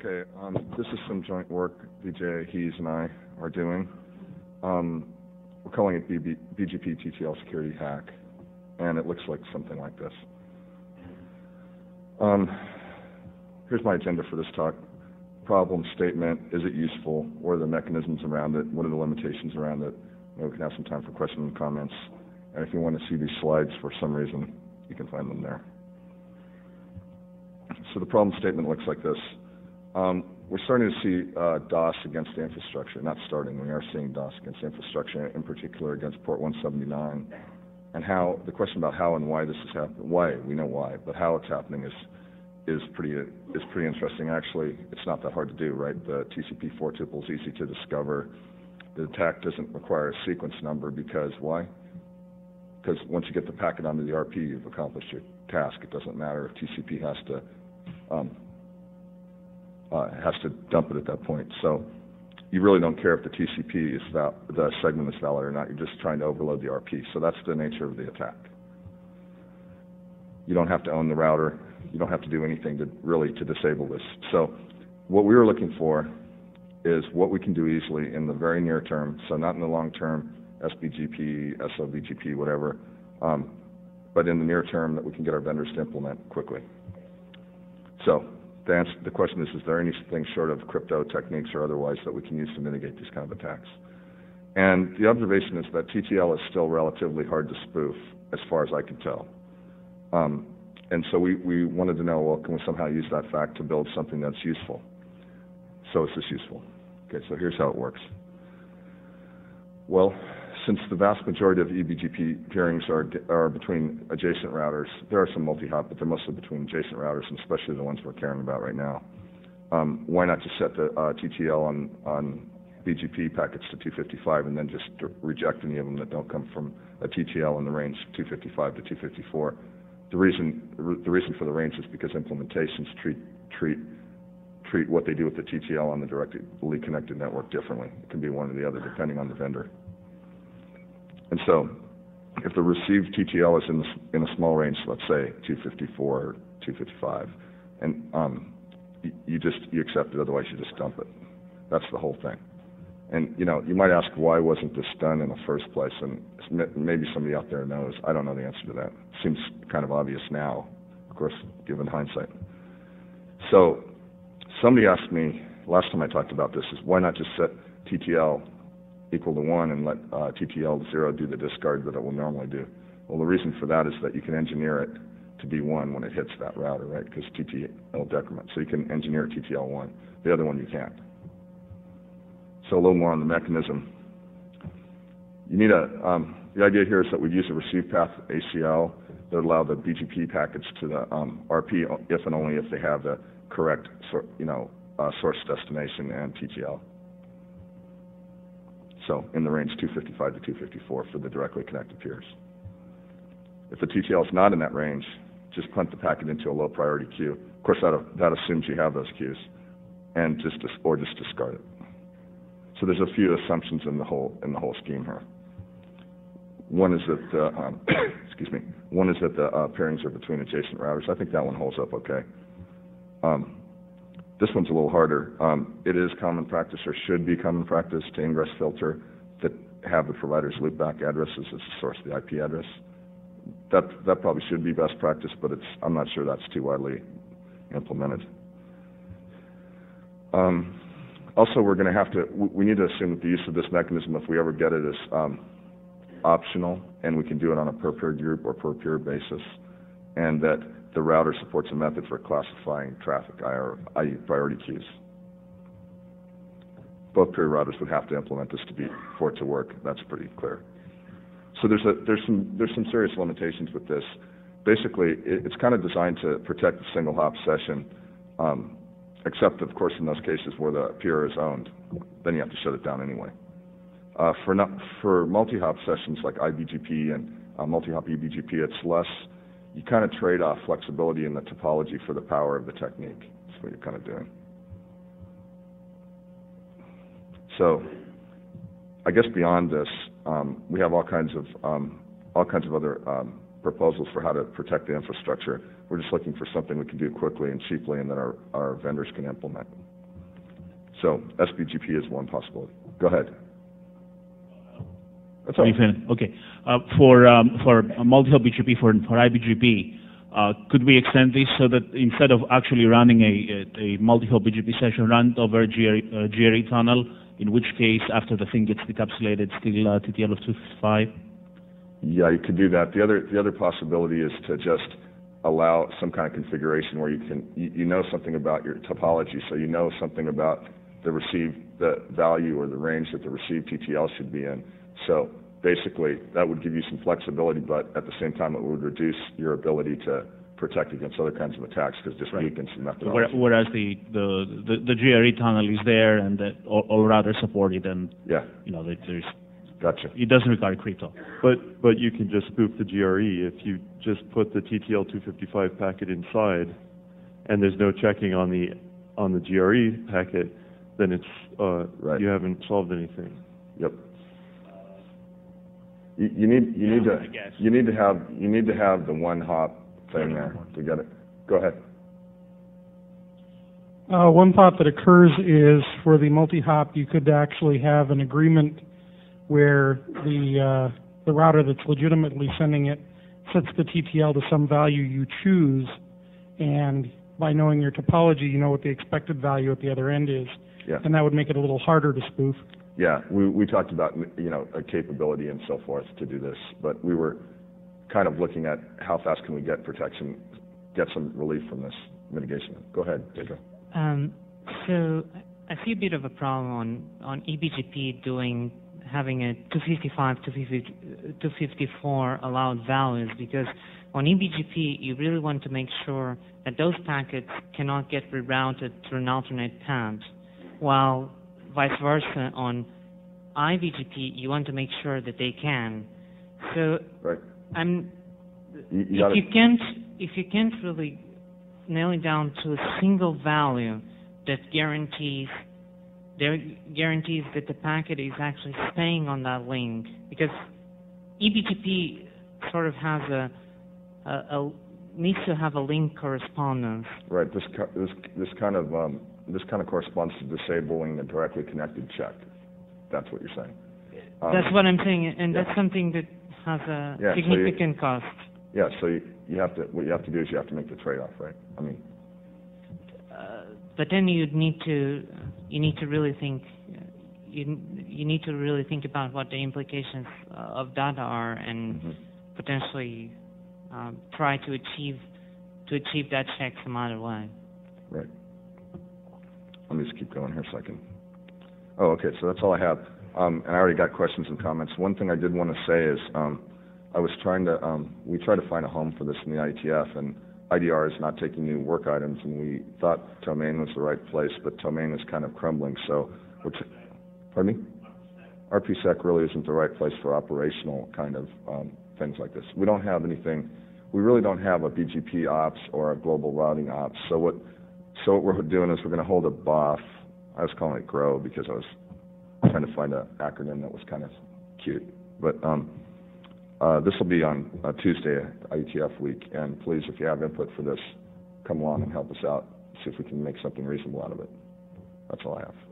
Okay, um, this is some joint work VJ Hees and I are doing. Um, we're calling it BB, BGP TTL security hack, and it looks like something like this. Um, here's my agenda for this talk. Problem statement, is it useful? What are the mechanisms around it? What are the limitations around it? Maybe we can have some time for questions and comments. And if you want to see these slides for some reason, you can find them there. So the problem statement looks like this. Um, we're starting to see uh, DOS against the infrastructure. Not starting, we are seeing DOS against infrastructure, in particular against port 179. And how the question about how and why this is happening. Why we know why, but how it's happening is is pretty is pretty interesting. Actually, it's not that hard to do, right? The TCP four tuple is easy to discover. The attack doesn't require a sequence number because why? Because once you get the packet onto the RP, you've accomplished your task. It doesn't matter if TCP has to um, uh, has to dump it at that point. So you really don't care if the TCP is val- the segment is valid or not. You're just trying to overload the RP. So that's the nature of the attack. You don't have to own the router. You don't have to do anything to really to disable this. So what we were looking for is what we can do easily in the very near term. So not in the long term, SBGP, soBGP, whatever, um, but in the near term that we can get our vendors to implement quickly. So the, answer, the question is, is there anything short of crypto techniques or otherwise that we can use to mitigate these kind of attacks? And the observation is that TTL is still relatively hard to spoof, as far as I can tell. Um, and so we, we wanted to know, well, can we somehow use that fact to build something that's useful? So is this useful? Okay, so here's how it works. Well, since the vast majority of eBGP peerings are, are between adjacent routers, there are some multi-hop, but they're mostly between adjacent routers, and especially the ones we're caring about right now. Um, why not just set the uh, TTL on, on BGP packets to 255 and then just reject any of them that don't come from a TTL in the range 255 to 254? The reason, the reason for the range is because implementations treat, treat, treat what they do with the TTL on the directly connected network differently. It can be one or the other depending on the vendor. And so if the received TTL is in, in a small range, let's say 254 or 255, and um, you, you just you accept it, otherwise you just dump it. That's the whole thing. And you know, you might ask why wasn't this done in the first place? And maybe somebody out there knows. I don't know the answer to that. Seems kind of obvious now, of course, given hindsight. So somebody asked me last time I talked about this is why not just set TTL equal to 1 and let uh, TTL 0 do the discard that it will normally do. Well, the reason for that is that you can engineer it to be 1 when it hits that router, right? Because TTL decrement. So you can engineer TTL 1. The other one you can't. So a little more on the mechanism. You need a, um, the idea here is that we use a receive path ACL that allow the BGP packets to the um, RP if and only if they have the correct, you know, uh, source destination and TTL so in the range 255 to 254 for the directly connected peers. If the TTL is not in that range, just punt the packet into a low priority queue. Of course, that, that assumes you have those queues, and just or just discard it. So there's a few assumptions in the whole in the whole scheme here. One is that the, um, excuse me. One is that the uh, peerings are between adjacent routers. I think that one holds up okay. Um, this one's a little harder. Um, it is common practice or should be common practice to ingress filter that have the provider's loopback addresses as the source of the IP address. That, that probably should be best practice, but it's, I'm not sure that's too widely implemented. Um, also, we're going to have to, we need to assume that the use of this mechanism, if we ever get it, is um, optional, and we can do it on a per peer group or per peer basis, and that the router supports a method for classifying traffic, i.e. priority queues. Both peer routers would have to implement this to be for it to work. That's pretty clear. So there's a there's some there's some serious limitations with this. Basically, it, it's kind of designed to protect the single hop session, um, except of course in those cases where the peer is owned, then you have to shut it down anyway. Uh, for not, for multi-hop sessions like IBGP and uh, multi-hop eBGP, it's less you kind of trade off flexibility in the topology for the power of the technique. That's what you're kind of doing. So I guess beyond this, um, we have all kinds of um, all kinds of other um, proposals for how to protect the infrastructure. We're just looking for something we can do quickly and cheaply and that our, our vendors can implement. So SBGP is one possibility. Go ahead. That's all. Let me finish. Okay. Uh, For, um, for multi-hop BGP, for, for IBGP, uh, could we extend this so that instead of actually running a, multi-hop BGP session, run it over a GRE, uh, GRE tunnel, in which case, after the thing gets decapsulated, still uh, TTL of 255? Yeah, you could do that. The other, the other possibility is to just allow some kind of configuration where you can, you, you know something about your topology, so you know something about the received, the value or the range that the received TTL should be in. So basically, that would give you some flexibility, but at the same time, it would reduce your ability to protect against other kinds of attacks, because this Right. weakens the Where- methodology. Whereas the, the, the, the GRE tunnel is there and that all, all routers support it and, Yeah, you know, there's, gotcha. it doesn't require crypto. But, but you can just spoof the GRE if you just put the TTL 255 packet inside, and there's no checking on the, on the GRE packet, then it's, uh, Right. you haven't solved anything. Yep. You, you need, you need I to, guess. you need to have, you need to have the one hop thing there to get it. Go ahead. Uh, one thought that occurs is for the multi-hop, you could actually have an agreement where the, uh, the router that's legitimately sending it sets the TTL to some value you choose, and by knowing your topology, you know what the expected value at the other end is. Yeah. And that would make it a little harder to spoof. Yeah, we, we talked about, you know, a capability and so forth to do this, but we were kind of looking at how fast can we get protection, get some relief from this mitigation. Go ahead, Pedro. Um, so I see a bit of a problem on, on eBGP doing having a 255 to 254 allowed values because on eBGP you really want to make sure that those packets cannot get rerouted through an alternate path, while vice versa on IBGP you want to make sure that they can. So Right? I'm You, you if you can't if you can't really nail it down to a single value that guarantees there guarantees that the packet is actually staying on that link because eBGP sort of has a, a, a needs to have a link correspondence. right, this, this, this kind of, um, this kind of corresponds to disabling the directly connected check. That's what you're saying. Um, that's what I'm saying, and yeah. that's something that has a Yeah, so you- significant cost. Yeah, so you, you have to, what you have to do is you have to make the trade-off, right? I mean, Uh, but then you'd need to you need to really think you you need to really think about what the implications of data are and mhm. potentially um, try to achieve to achieve that check some other way. Right. Me just keep going here a second. Oh, okay, so that's all I have. Um, and I already got questions and comments. One thing I did want to say is, um, I was trying to, um, we tried to find a home for this in the IETF, and IDR is not taking new work items, and we thought PTOMAINE was the right place, but PTOMAINE is kind of crumbling, so, we're t- pardon me? RPSec really isn't the right place for operational kind of, um, things like this. We don't have anything, we really don't have a BGP ops or a global routing ops, so what, so what we're doing is we're going to hold a BOF. I was calling it GROW because I was trying to find an acronym that was kind of cute. But um, uh, this will be on uh, Tuesday, IETF week, and please, if you have input for this, come along and help us out. See if we can make something reasonable out of it. That's all I have.